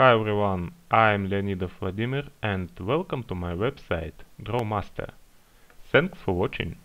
Hi everyone, I'm Leonidov Vladimir and welcome to my website Drawmaster. Thanks for watching.